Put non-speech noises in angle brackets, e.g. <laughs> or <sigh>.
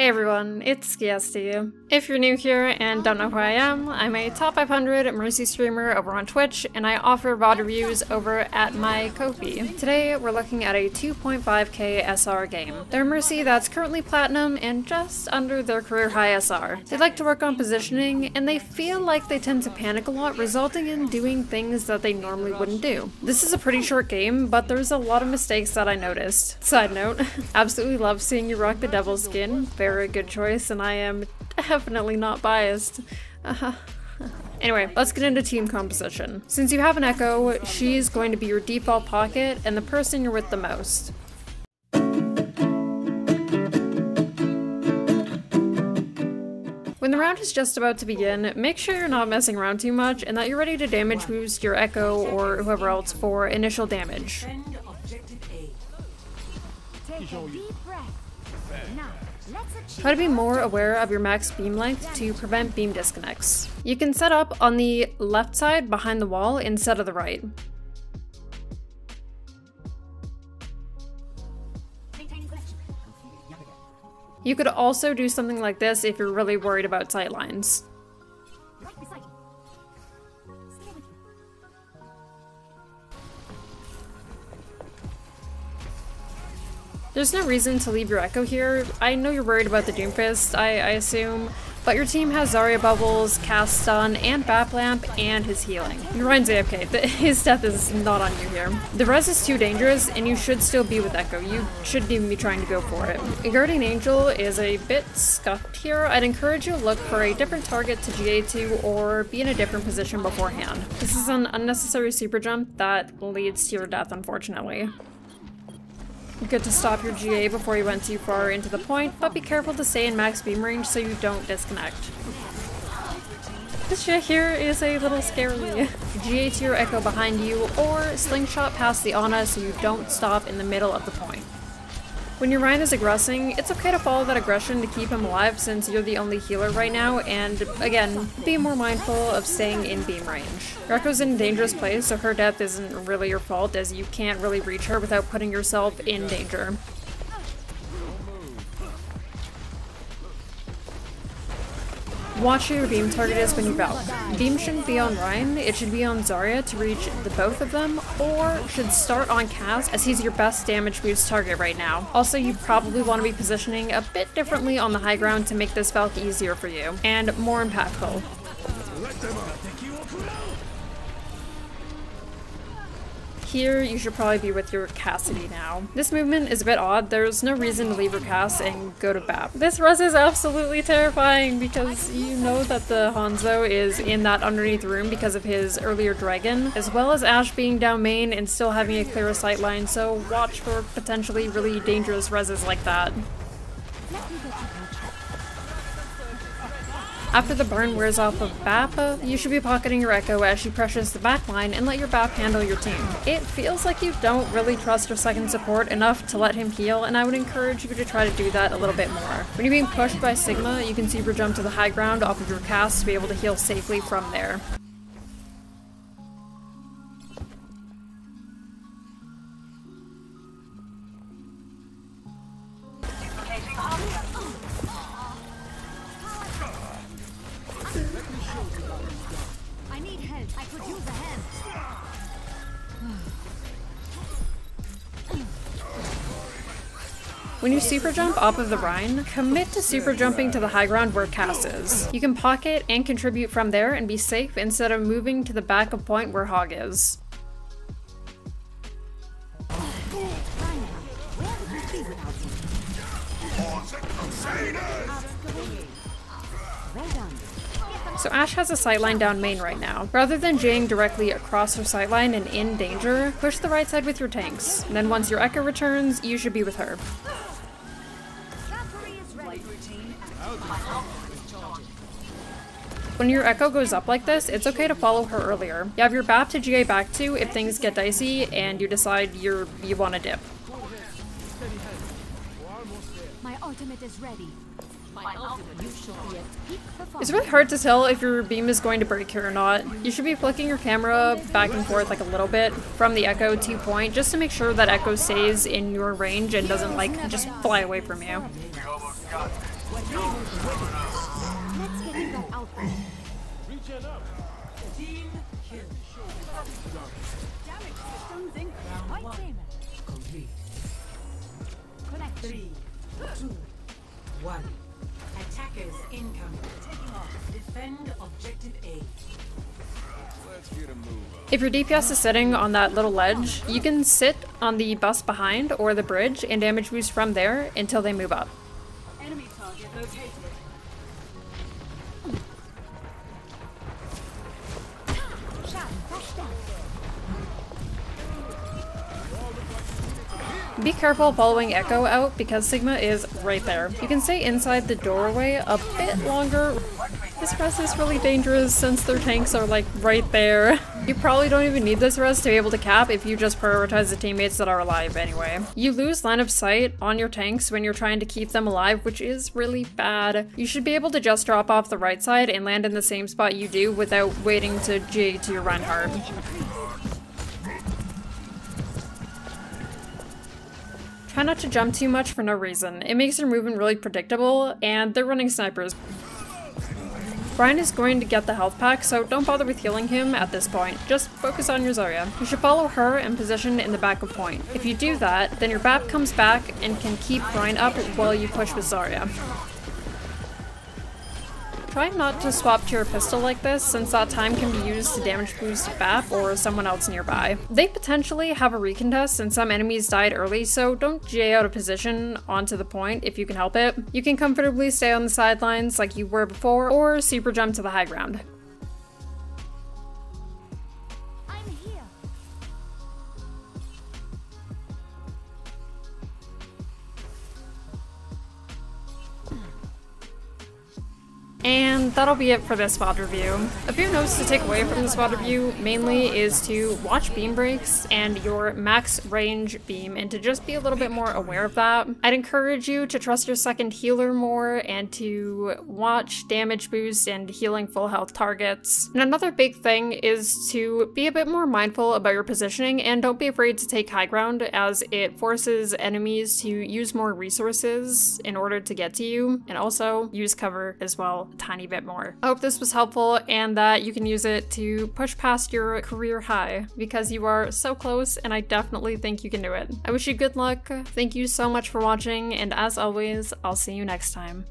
Hey everyone, it's Skiesti. If you're new here and don't know who I am, I'm a top 500 Mercy streamer over on Twitch, and I offer VOD reviews over at my Ko-fi. Today, we're looking at a 2.5k SR game. They're Mercy that's currently Platinum and just under their career high SR. They like to work on positioning, and they feel like they tend to panic a lot, resulting in doing things that they normally wouldn't do. This is a pretty short game, but there's a lot of mistakes that I noticed. Side note, <laughs> absolutely love seeing you rock the devil skin. Very good choice, and I am definitely not biased. Uh-huh. Anyway, let's get into team composition. Since you have an Echo, she's going to be your default pocket and the person you're with the most. When the round is just about to begin, make sure you're not messing around too much and that you're ready to damage boost your Echo or whoever else for initial damage. Try to be more aware of your max beam length to prevent beam disconnects. You can set up on the left side behind the wall instead of the right. You could also do something like this if you're really worried about sightlines. There's no reason to leave your Echo here. I know you're worried about the Doomfist, I, I assume, but your team has Zarya Bubbles, Cass Stun, and Bap lamp, and his healing. Ryan's AFK. <laughs> His death is not on you here. The res is too dangerous, and you should still be with Echo. You shouldn't even be trying to go for it. Guardian Angel is a bit scuffed here. I'd encourage you to look for a different target to GA to or be in a different position beforehand. This is an unnecessary super jump that leads to your death, unfortunately. Good to stop your GA before you went too far into the point, but be careful to stay in max beam range so you don't disconnect. This shit here is a little scary. GA to your Echo behind you, or slingshot past the Ana so you don't stop in the middle of the point. When your Rein is aggressing, it's okay to follow that aggression to keep him alive since you're the only healer right now, and again, be more mindful of staying in beam range. Rekko's in a dangerous place, so her death isn't really your fault as you can't really reach her without putting yourself in danger. Watch who your beam target is when you Valk. Beam shouldn't be on Rein, it should be on Zarya to reach the both of them, or should start on Cass as he's your best damage boost target right now. Also, you probably want to be positioning a bit differently on the high ground to make this Valk easier for you, and more impactful. Here, you should probably be with your Cassidy now. This movement is a bit odd. There's no reason to leave your Cass and go to Bap. This res is absolutely terrifying because you know that the Hanzo is in that underneath room because of his earlier dragon, as well as Ash being down main and still having a clearer sight line, so watch for potentially really dangerous reses like that. After the burn wears off of BAP, you should be pocketing your Echo as she pressures the backline and let your BAP handle your team. It feels like you don't really trust your second support enough to let him heal, and I would encourage you to try to do that a little bit more. When you're being pushed by Sigma, you can super jump to the high ground off of your Cass to be able to heal safely from there. When you super jump off of the Rein, commit to super jumping to the high ground where Cass is. You can pocket and contribute from there and be safe instead of moving to the back of point where Hog is. So Ash has a sightline down main right now. Rather than jaying directly across her sightline and in danger, push the right side with your tanks. And then once your Echo returns, you should be with her. When your Echo goes up like this, it's okay to follow her earlier. You have your BAP to GA back to if things get dicey and you decide you're you want to dip. My ultimate is ready. It's really hard to tell if your beam is going to break here or not. You should be flicking your camera back and forth like a little bit from the Echo to point just to make sure that Echo stays in your range and doesn't like just fly away from you. Attackers incoming. Taking off. Defend objective A. Let's get a move on. If your DPS is sitting on that little ledge, you can sit on the bus behind or the bridge and damage boost from there until they move up. Enemy target located. Be careful following Echo out because Sigma is right there. You can stay inside the doorway a bit longer. This rest is really dangerous since their tanks are like right there. <laughs> You probably don't even need this rest to be able to cap if you just prioritize the teammates that are alive anyway. You lose line of sight on your tanks when you're trying to keep them alive, which is really bad. You should be able to just drop off the right side and land in the same spot you do without waiting to G to your Reinhardt. Try not to jump too much for no reason. It makes their movement really predictable, and they're running snipers. Brian is going to get the health pack, so don't bother with healing him at this point. Just focus on your Zarya. You should follow her and position in the back of point. If you do that, then your BAP comes back and can keep Brian up while you push with Zarya. Try not to swap to your pistol like this, since that time can be used to damage boost BAP or someone else nearby. They potentially have a recontest and some enemies died early, so don't J out of position onto the point if you can help it. You can comfortably stay on the sidelines like you were before, or super jump to the high ground. And that'll be it for this VOD review. A few notes to take away from this VOD review mainly is to watch beam breaks and your max range beam and to just be a little bit more aware of that. I'd encourage you to trust your second healer more and to watch damage boost and healing full health targets. And another big thing is to be a bit more mindful about your positioning and don't be afraid to take high ground as it forces enemies to use more resources in order to get to you and also use cover as well tiny bit more. I hope this was helpful and that you can use it to push past your career high because you are so close and I definitely think you can do it. I wish you good luck. Thank you so much for watching and as always, I'll see you next time.